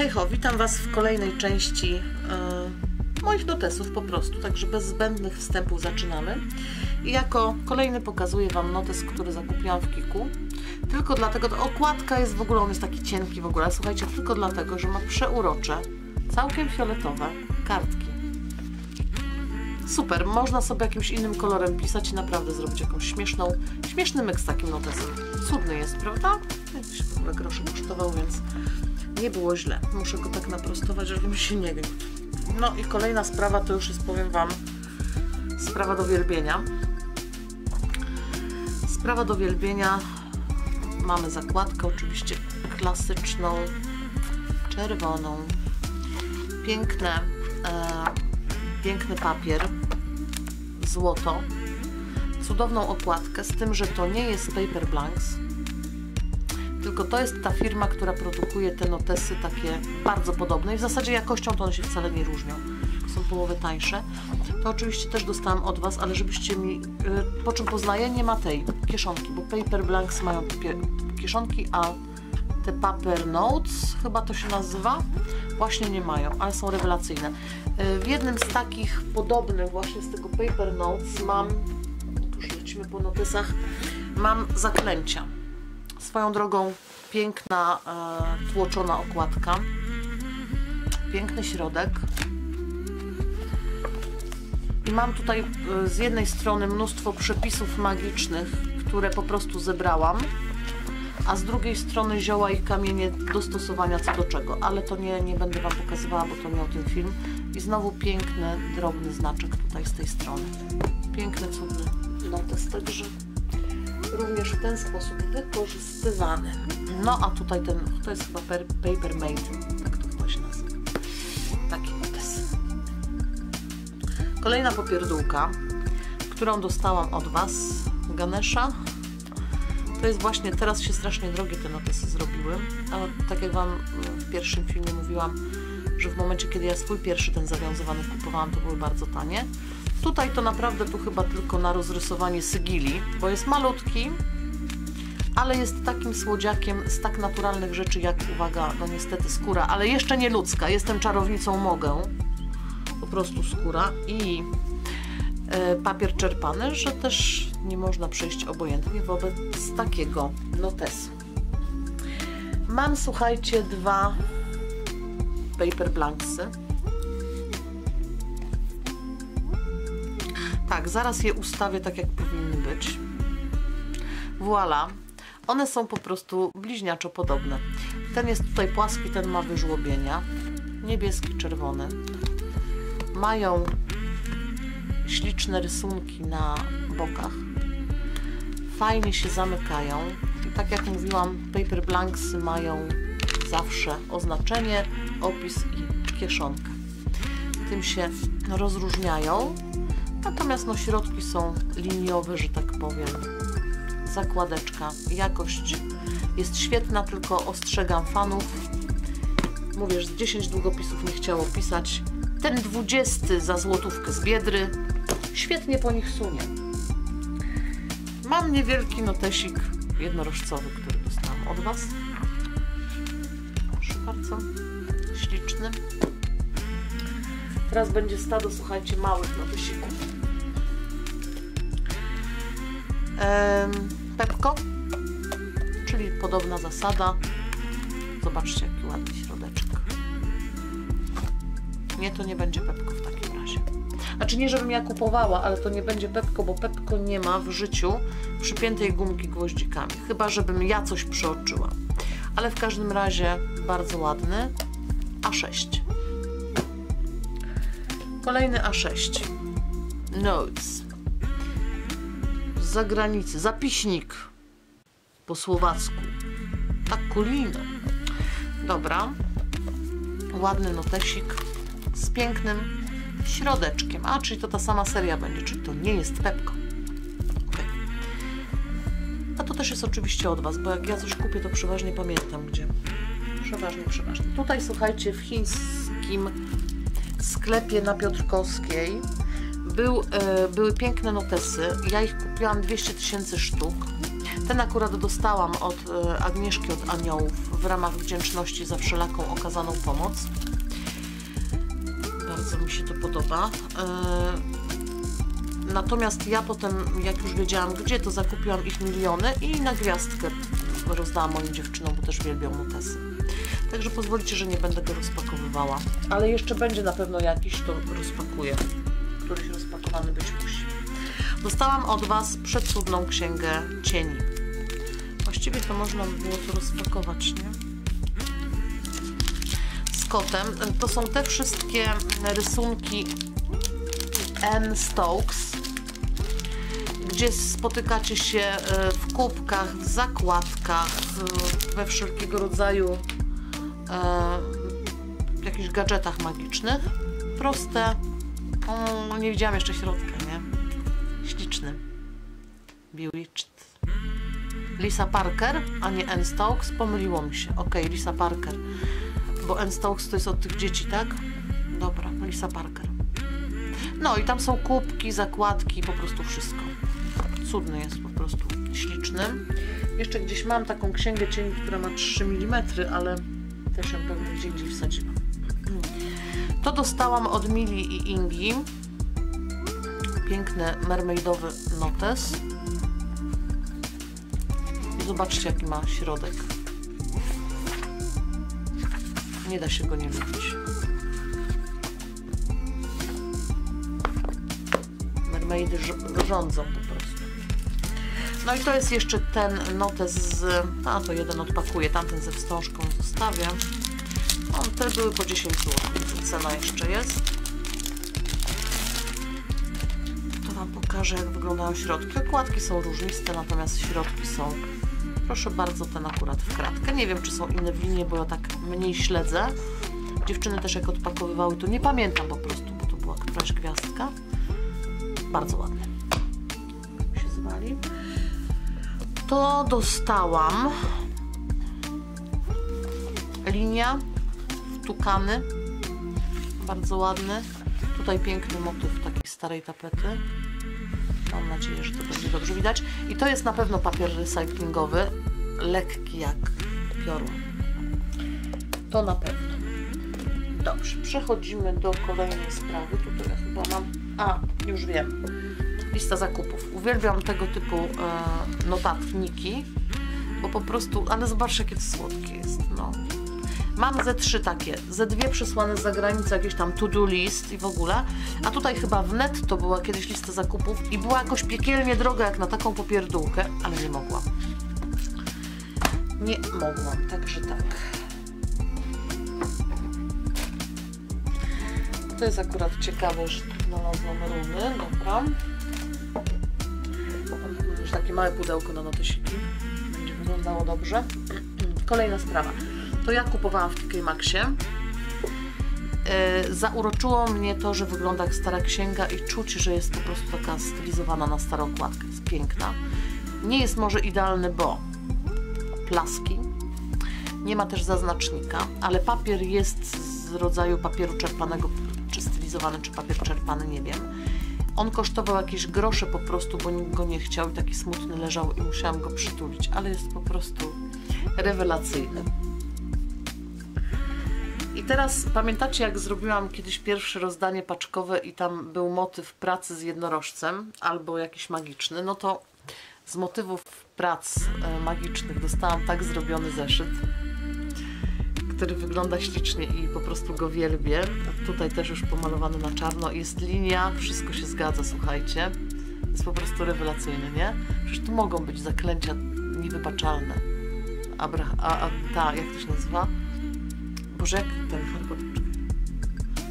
Hej ho, witam Was w kolejnej części e, moich notesów po prostu, także bez zbędnych wstępów zaczynamy. I jako kolejny pokazuję Wam notes, który zakupiłam w Kiku. Tylko dlatego, to okładka jest w ogóle, on jest taki cienki w ogóle, słuchajcie, tylko dlatego, że ma przeurocze, całkiem fioletowe kartki. Super, można sobie jakimś innym kolorem pisać i naprawdę zrobić jakąś śmieszną, śmieszny myk z takim notesem. Cudny jest, prawda? Jakiś w ogóle groszy kosztował, więc nie było źle. Muszę go tak naprostować, żebym się nie wiem. No i kolejna sprawa to już jest, powiem Wam, sprawa do wielbienia. Sprawa do wielbienia. Mamy zakładkę oczywiście klasyczną, czerwoną. Piękne, e, piękny papier, złoto. Cudowną okładkę, z tym, że to nie jest Paper Blanks, tylko to jest ta firma, która produkuje te notesy takie bardzo podobne i w zasadzie jakością to one się wcale nie różnią. Są połowę tańsze. To oczywiście też dostałam od Was, ale żebyście mi, y, po czym poznaję, nie ma tej kieszonki, bo Paper Blanks mają kieszonki, a te Paper Notes, chyba to się nazywa, właśnie nie mają, ale są rewelacyjne. Y, w jednym z takich podobnych właśnie z tego Paper Notes mam, już lecimy po notesach, mam zaklęcia Swoją drogą piękna, e, tłoczona okładka. Piękny środek. I mam tutaj e, z jednej strony mnóstwo przepisów magicznych, które po prostu zebrałam, a z drugiej strony zioła i kamienie dostosowania co do czego, ale to nie, nie będę Wam pokazywała, bo to miał ten film. I znowu piękny, drobny znaczek tutaj z tej strony. Piękny, cudny notes, także również w ten sposób wykorzystywany. No a tutaj ten, to jest chyba paper made, tak to chyba się nazywa. Taki notes. Kolejna popierdółka, którą dostałam od Was, Ganesha. To jest właśnie, teraz się strasznie drogie te notesy zrobiły, ale tak jak Wam w pierwszym filmie mówiłam, że w momencie, kiedy ja swój pierwszy ten zawiązywany kupowałam, to były bardzo tanie. Tutaj to naprawdę tu chyba tylko na rozrysowanie sygili, bo jest malutki, ale jest takim słodziakiem z tak naturalnych rzeczy jak, uwaga, no niestety skóra, ale jeszcze nie ludzka, jestem czarownicą, mogę, po prostu skóra i e, papier czerpany, że też nie można przejść obojętnie wobec takiego notesu. Mam, słuchajcie, dwa paper blanksy Tak, zaraz je ustawię tak, jak powinny być. Voila. One są po prostu bliźniaczo podobne. Ten jest tutaj płaski, ten ma wyżłobienia. Niebieski, czerwony. Mają śliczne rysunki na bokach. Fajnie się zamykają. I tak jak mówiłam, paper blanksy mają zawsze oznaczenie, opis i kieszonkę. Tym się rozróżniają. Natomiast no, środki są liniowe, że tak powiem. Zakładeczka, jakość jest świetna, tylko ostrzegam fanów. Mówię, że 10 długopisów nie chciało pisać. Ten 20 za złotówkę z Biedry świetnie po nich sunie. Mam niewielki notesik jednorożcowy, który dostałam od Was. Proszę bardzo, śliczny. Teraz będzie stado, słuchajcie, małych notesików. Pepko, czyli podobna zasada. Zobaczcie, jaki ładny środeczek. Nie, to nie będzie Pepko w takim razie. Znaczy nie, żebym ja kupowała, ale to nie będzie Pepko, bo Pepko nie ma w życiu przypiętej gumki gwoździkami. Chyba, żebym ja coś przeoczyła. Ale w każdym razie bardzo ładny. A6. Kolejny A6. Notes zagranicy, zapiśnik po słowacku. Takulino. Dobra. Ładny notesik z pięknym środeczkiem. A, czyli to ta sama seria będzie, czyli to nie jest Pepko. Okay. A to też jest oczywiście od Was, bo jak ja coś kupię, to przeważnie pamiętam gdzie. Przeważnie, przeważnie. Tutaj słuchajcie, w chińskim sklepie na Piotrkowskiej był, e, były piękne notesy. Ja ich kupiłam 200 tysięcy sztuk. Ten akurat dostałam od e, Agnieszki od Aniołów w ramach wdzięczności za wszelaką okazaną pomoc. Bardzo mi się to podoba. Yy, natomiast ja potem, jak już wiedziałam gdzie, to zakupiłam ich miliony i na gwiazdkę rozdałam moim dziewczynom, bo też wielbią notesy. Także pozwolicie, że nie będę go rozpakowywała. Ale jeszcze będzie na pewno jakiś, to rozpakuję. Któryś rozpakowany być musi. Dostałam od Was przecudną księgę cieni. Właściwie to można by było to rozpakować, nie? Z kotem. To są te wszystkie rysunki N. Stokes, gdzie spotykacie się e, w kubkach, w zakładkach, we wszelkiego rodzaju e, jakichś gadżetach magicznych. Proste. O, nie widziałam jeszcze środka, nie? Śliczny. Bewitched. Lisa Parker, a nie Anne Stokes. Pomyliło mi się. Ok, Lisa Parker. Bo Anne Stokes to jest od tych dzieci, tak? Dobra, Lisa Parker. No i tam są kubki, zakładki, po prostu wszystko. Cudny jest po prostu, śliczny. Jeszcze gdzieś mam taką księgę cieni, która ma 3 mm, ale też ją pewnie gdzie indziej wsadziłam. To dostałam od Mili i Ingi. Piękny mermaidowy notes. Zobaczcie jaki ma środek. Nie da się go nie lubić. Mermaidy rządzą po prostu. No i to jest jeszcze ten notes z... A, to jeden odpakuję, tamten ze wstążką zostawię. O, te były po 10 zł, cena jeszcze jest. To Wam pokażę, jak wyglądają środki. Okładki są różniste, natomiast środki są, proszę bardzo, ten akurat w kratkę. Nie wiem, czy są inne w linie, bo ja tak mniej śledzę. Dziewczyny też jak odpakowywały, to nie pamiętam po prostu, bo to była któraś gwiazdka. Bardzo ładne. Się zwali. To dostałam linia tukany. Bardzo ładny. Tutaj piękny motyw takiej starej tapety. Mam nadzieję, że to będzie dobrze widać. I to jest na pewno papier recyklingowy. Lekki jak piorun. To na pewno. Dobrze, przechodzimy do kolejnej sprawy. Tutaj chyba mam... A, już wiem. Lista zakupów. Uwielbiam tego typu e, notatniki, bo po prostu... Ale zobaczcie, jakie to słodkie jest. No. Mam ze trzy takie, ze dwie przesłane z zagranicy, jakieś tam to-do list i w ogóle, a tutaj chyba w net to była kiedyś lista zakupów i była jakoś piekielnie droga jak na taką popierdółkę, ale nie mogłam. Nie mogłam, także tak. To jest akurat ciekawe, że znalazłam runy, dobra. Już takie małe pudełko na notesiki. Będzie wyglądało dobrze. Kolejna sprawa to ja kupowałam w TK Maxie. Yy, zauroczyło mnie to, że wygląda jak stara księga i czuć, że jest po prostu taka stylizowana na starą okładkę. Jest piękna. Nie jest może idealny, bo plaski. Nie ma też zaznacznika, ale papier jest z rodzaju papieru czerpanego, czy stylizowany, czy papier czerpany, nie wiem. On kosztował jakieś grosze po prostu, bo nikt go nie chciał i taki smutny leżał i musiałam go przytulić, ale jest po prostu rewelacyjny. Teraz pamiętacie, jak zrobiłam kiedyś pierwsze rozdanie paczkowe i tam był motyw pracy z jednorożcem albo jakiś magiczny, no to z motywów prac e, magicznych dostałam tak zrobiony zeszyt, który wygląda ślicznie i po prostu go wielbię. Tutaj też już pomalowany na czarno. Jest linia, wszystko się zgadza, słuchajcie. Jest po prostu rewelacyjny, nie? Przecież tu mogą być zaklęcia niewybaczalne. Abra, a, a ta, jak to się nazywa? Boże, jak ten Harry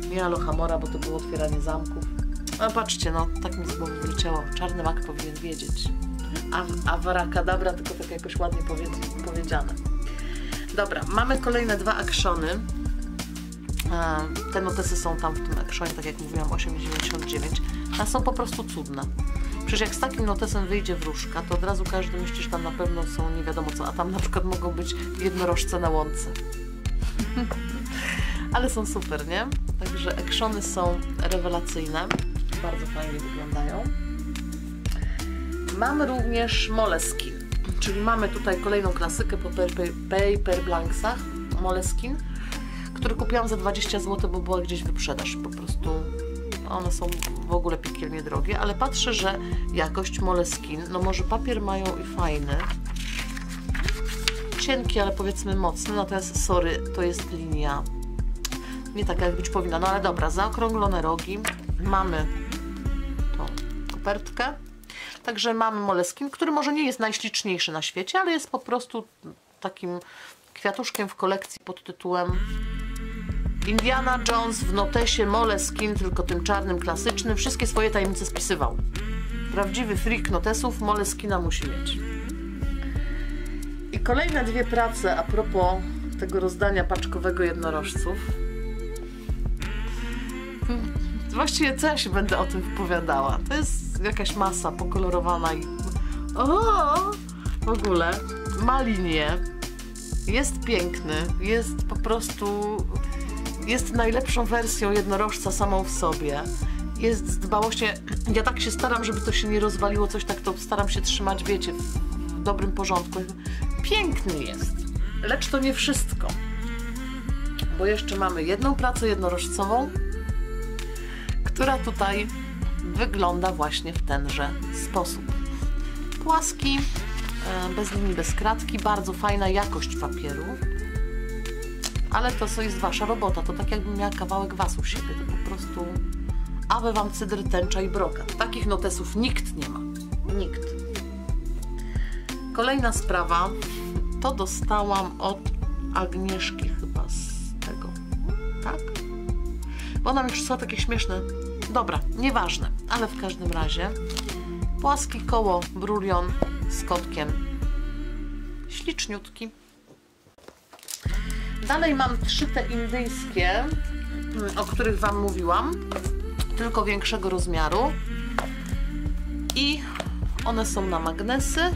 Nie Alohomora, bo to było otwieranie zamków. No patrzcie, no, tak mi z głowy wyleciało. Czarny mak powinien wiedzieć. A Awarakadabra, tylko tak jakoś ładnie powiedziane. Dobra, mamy kolejne dwa akszony. Te notesy są tam w tym akszonie, tak jak mówiłam, 8,99. A są po prostu cudne. Przecież jak z takim notesem wyjdzie wróżka, to od razu każdy myśli, że tam na pewno są nie wiadomo co, a tam na przykład mogą być jednorożce na łące. Ale są super, nie? Także ekrzony są rewelacyjne. Bardzo fajnie wyglądają. Mam również Moleskin. Czyli mamy tutaj kolejną klasykę po paper Blanksach, Moleskin, który kupiłam za 20 zł, bo była gdzieś wyprzedaż. Po prostu one są w ogóle piekielnie drogie, ale patrzę, że jakość Moleskin, no może papier mają i fajny, cienki, ale powiedzmy mocny, natomiast sorry, to jest linia. Nie taka jak być powinna, no ale dobra, zaokrąglone rogi, mamy tą kopertkę, także mamy Moleskin, który może nie jest najśliczniejszy na świecie, ale jest po prostu takim kwiatuszkiem w kolekcji pod tytułem Indiana Jones w notesie Moleskin, tylko tym czarnym, klasycznym, wszystkie swoje tajemnice spisywał. Prawdziwy freak notesów Moleskina musi mieć. Kolejne dwie prace a propos tego rozdania paczkowego jednorożców. Właściwie co ja się będę o tym wypowiadała? To jest jakaś masa pokolorowana i... O! W ogóle ma linię, jest piękny, jest po prostu... Jest najlepszą wersją jednorożca samą w sobie. Jest z dbałością... Ja tak się staram, żeby to się nie rozwaliło, coś tak to staram się trzymać, wiecie, w dobrym porządku. Piękny jest, lecz to nie wszystko. Bo jeszcze mamy jedną pracę jednorożcową, która tutaj wygląda właśnie w tenże sposób. Płaski, e, bez linii, bez kratki, bardzo fajna jakość papieru, ale to jest wasza robota, to tak jakbym miała kawałek was u siebie, to po prostu awe wam cydr, tęcza i brokat. Takich notesów nikt nie ma. Nikt. Kolejna sprawa, to dostałam od Agnieszki chyba z tego, tak? Bo ona mi przysłała takie śmieszne Dobra, nieważne, ale w każdym razie płaski koło brulion z kotkiem. Śliczniutki. Dalej mam trzy te indyjskie, mm, o których Wam mówiłam, tylko większego rozmiaru. I one są na magnesy.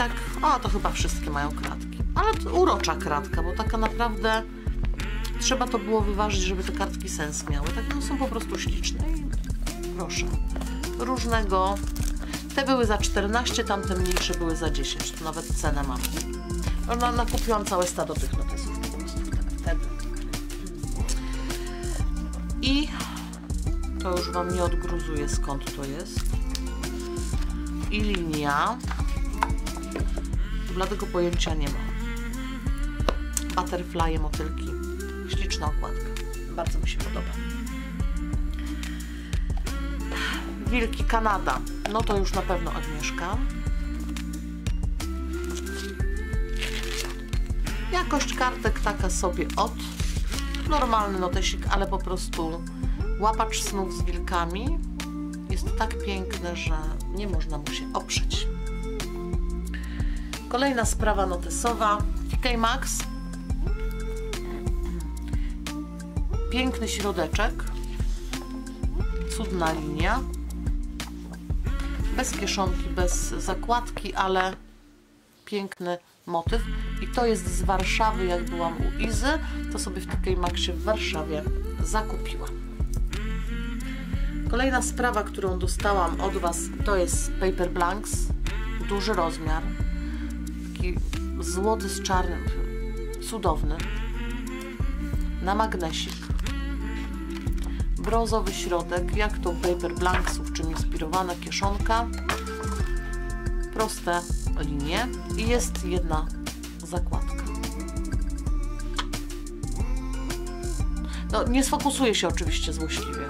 Tak, o to chyba wszystkie mają kratki. Ale to urocza kratka, bo taka naprawdę trzeba to było wyważyć, żeby te kartki sens miały. Tak, no są po prostu śliczne. Proszę. Różnego. Te były za 14, tamte mniejsze były za 10. Tu nawet cenę mam. No, nakupiłam całe stado tych notesów. I to już Wam nie odgruzuję skąd to jest. I linia. Dlatego pojęcia nie mam. Butterfly, motylki śliczna okładka. Bardzo mi się podoba. Wilki Kanada. No to już na pewno Agnieszka. Jakość kartek taka sobie od. Normalny notesik, ale po prostu łapacz snów z wilkami. Jest tak piękne, że nie można mu się oprzeć. Kolejna sprawa notesowa. TK Max Piękny środeczek. Cudna linia. Bez kieszonki, bez zakładki, ale piękny motyw. I to jest z Warszawy, jak byłam u Izy, to sobie w takiej Maxie w Warszawie zakupiłam. Kolejna sprawa, którą dostałam od Was, to jest Paper Blanks. Duży rozmiar. Taki złoty z czarnym. Cudowny. Na magnesik brązowy środek, jak to Paper Blanksów, czym inspirowana kieszonka, proste linie i jest jedna zakładka. No, nie sfokusuje się oczywiście złośliwie,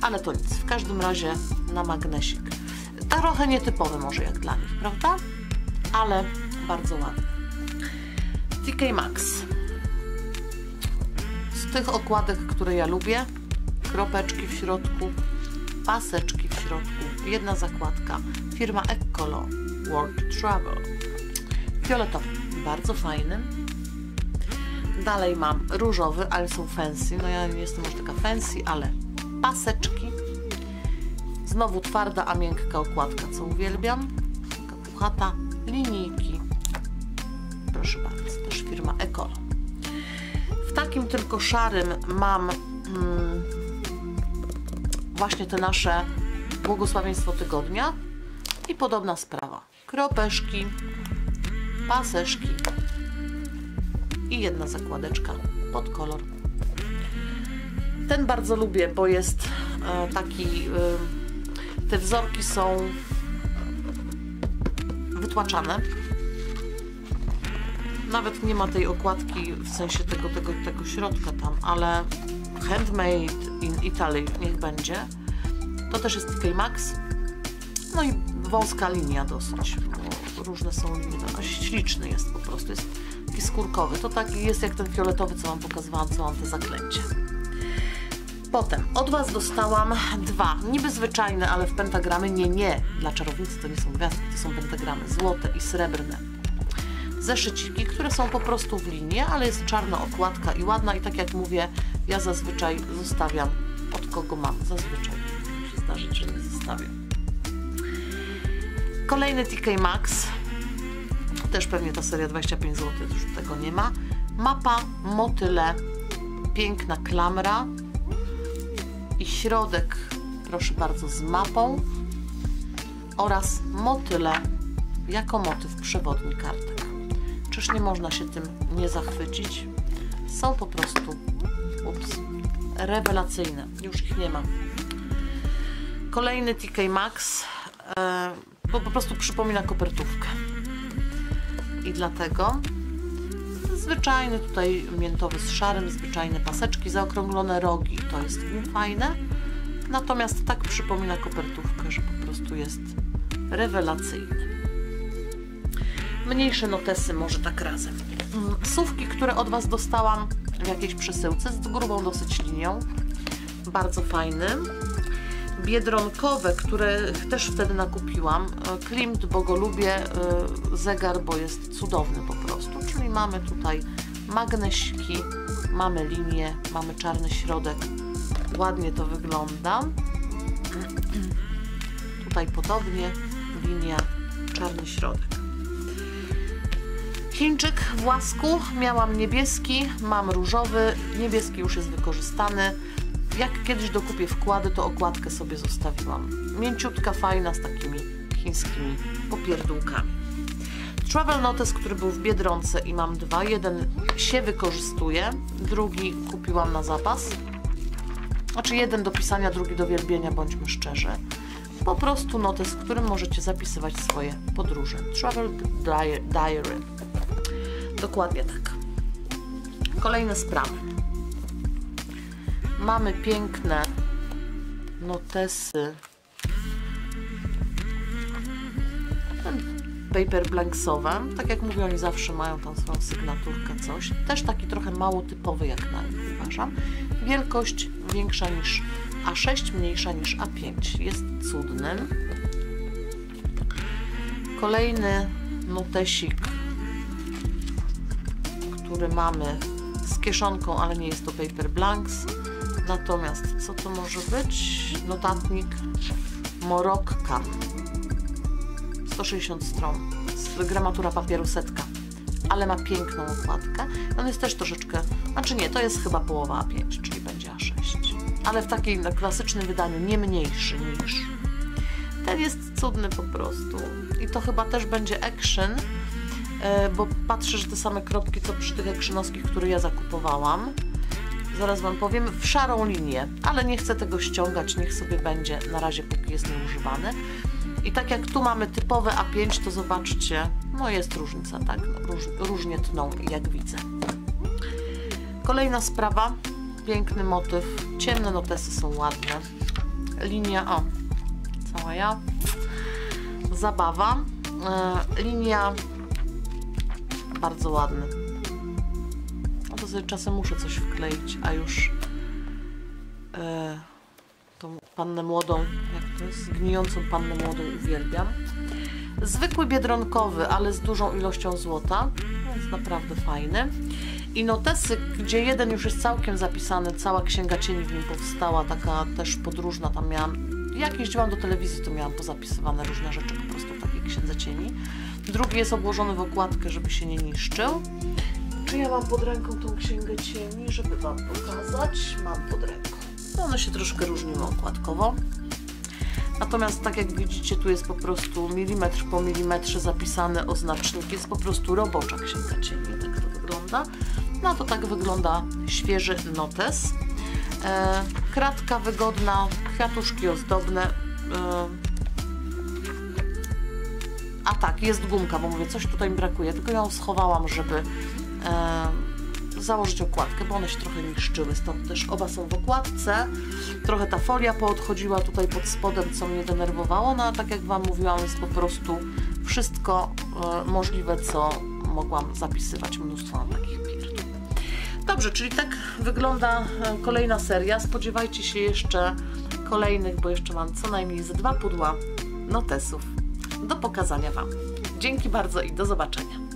ale to nic. W każdym razie na magnesik. Trochę nietypowy może jak dla nich, prawda? Ale bardzo ładny. TK Max z tych okładek, które ja lubię, kropeczki w środku, paseczki w środku, jedna zakładka, firma Ecolo World Travel, fioletowy, bardzo fajny. Dalej mam różowy, ale są fancy, no ja nie jestem już taka fancy, ale paseczki, znowu twarda, a miękka okładka, co uwielbiam, taka puchata, linijki, proszę bardzo, też firma Ecolo takim tylko szarym mam mm, właśnie te nasze błogosławieństwo tygodnia. I podobna sprawa. Kropeszki, paseczki i jedna zakładeczka pod kolor. Ten bardzo lubię, bo jest e, taki. E, te wzorki są wytłaczane. Nawet nie ma tej okładki w sensie tego, tego, tego środka tam, ale handmade in Italy niech będzie. To też jest TK Max. No i wąska linia dosyć, bo różne są linie. No, śliczny jest po prostu, jest taki skórkowy. To taki jest jak ten fioletowy, co Wam pokazywałam, co mam te zaklęcie. Potem od Was dostałam dwa, niby zwyczajne, ale w pentagramy. Nie, nie, dla czarownicy to nie są gwiazdki, to są pentagramy złote i srebrne. Zeszyciki, które są po prostu w linie, ale jest czarna okładka i ładna i tak jak mówię, ja zazwyczaj zostawiam od kogo mam, zazwyczaj. się zdarzyć, że nie zostawiam. Kolejny TK Maxx, też pewnie ta seria 25 zł, już tego nie ma. Mapa, motyle, piękna klamra, i środek, proszę bardzo, z mapą oraz motyle jako motyw przewodni kartek. Czyż nie można się tym nie zachwycić? Są po prostu ups, rewelacyjne. Już ich nie mam. Kolejny TK Max e, po prostu przypomina kopertówkę. I dlatego zwyczajny tutaj miętowy z szarym, zwyczajne paseczki, zaokrąglone rogi, to jest fajne. Natomiast tak przypomina kopertówkę, że po prostu jest rewelacyjny. Mniejsze notesy może tak razem. Mm, sówki, które od Was dostałam w jakiejś przesyłce z grubą dosyć linią. Bardzo fajny. Biedronkowe, które też wtedy nakupiłam. E, Klimt, bo go lubię. E, zegar, bo jest cudowny po prostu. Czyli mamy tutaj magnesiki, mamy linię, mamy czarny środek. Ładnie to wygląda. Tutaj podobnie linia, czarny środek. Chińczyk w łasku. Miałam niebieski, mam różowy. Niebieski już jest wykorzystany. Jak kiedyś dokupię wkłady, to okładkę sobie zostawiłam. Mięciutka, fajna, z takimi chińskimi popierdółkami. Travel Notes, który był w Biedronce i mam dwa. Jeden się wykorzystuje, drugi kupiłam na zapas. Znaczy jeden do pisania, drugi do wielbienia, bądźmy szczerzy. Po prostu notes, w którym możecie zapisywać swoje podróże. Travel Diary. Dokładnie tak. Kolejne sprawy. Mamy piękne notesy paper blanksowe. Tak jak mówię, oni zawsze mają tam swoją sygnaturkę, coś. Też taki trochę mało typowy jak na nich, uważam. Wielkość większa niż A6, mniejsza niż A5. Jest cudny. Kolejny notesik, który mamy z kieszonką, ale nie jest to paper blanks. Natomiast co to może być? Notatnik Morokka 160 stron, gramatura papieru setka, ale ma piękną okładkę. On jest też troszeczkę, znaczy nie, to jest chyba połowa A5, czyli będzie A6, ale w takim klasycznym wydaniu nie mniejszy niż. Ten jest cudny po prostu i to chyba też będzie action, e, bo patrzę, że te same kropki co przy tych actionowskich, które ja zakupowałam. Zaraz Wam powiem, w szarą linię, ale nie chcę tego ściągać, niech sobie będzie na razie, póki jest nieużywany. I tak jak tu mamy typowe A5, to zobaczcie, no jest różnica, tak? Róż, różnie tną, jak widzę. Kolejna sprawa, piękny motyw, ciemne notesy są ładne. Linia, o, cała ja. Zabawa. E, linia bardzo ładny. Sobie czasem muszę coś wkleić, a już e, tą pannę młodą, jak to jest, gnijącą pannę młodą uwielbiam. Zwykły biedronkowy, ale z dużą ilością złota, jest naprawdę fajny. I notesy, gdzie jeden już jest całkiem zapisany, cała księga cieni w nim powstała, taka też podróżna, tam miałam, jak jeździłam do telewizji, to miałam pozapisywane różne rzeczy po prostu w takiej księdze cieni. Drugi jest obłożony w okładkę, żeby się nie niszczył. Czy ja mam pod ręką tą księgę cieni, żeby Wam pokazać? Mam pod ręką. One się troszkę różniły okładkowo. Natomiast tak jak widzicie, tu jest po prostu milimetr po milimetrze zapisany oznacznik. Jest po prostu robocza księga cieni, tak to wygląda. No to tak wygląda świeży notes. E, kratka wygodna, kwiatuszki ozdobne. E, a tak, jest gumka, bo mówię, coś tutaj mi brakuje, tylko ją schowałam, żeby założyć okładkę, bo one się trochę niszczyły, stąd też oba są w okładce. Trochę ta folia poodchodziła tutaj pod spodem, co mnie denerwowało, no a tak jak Wam mówiłam, jest po prostu wszystko e, możliwe, co mogłam zapisywać. Mnóstwo takich pierdół. Dobrze, czyli tak wygląda e, kolejna seria. Spodziewajcie się jeszcze kolejnych, bo jeszcze mam co najmniej ze dwa pudła notesów do pokazania Wam. Dzięki bardzo i do zobaczenia.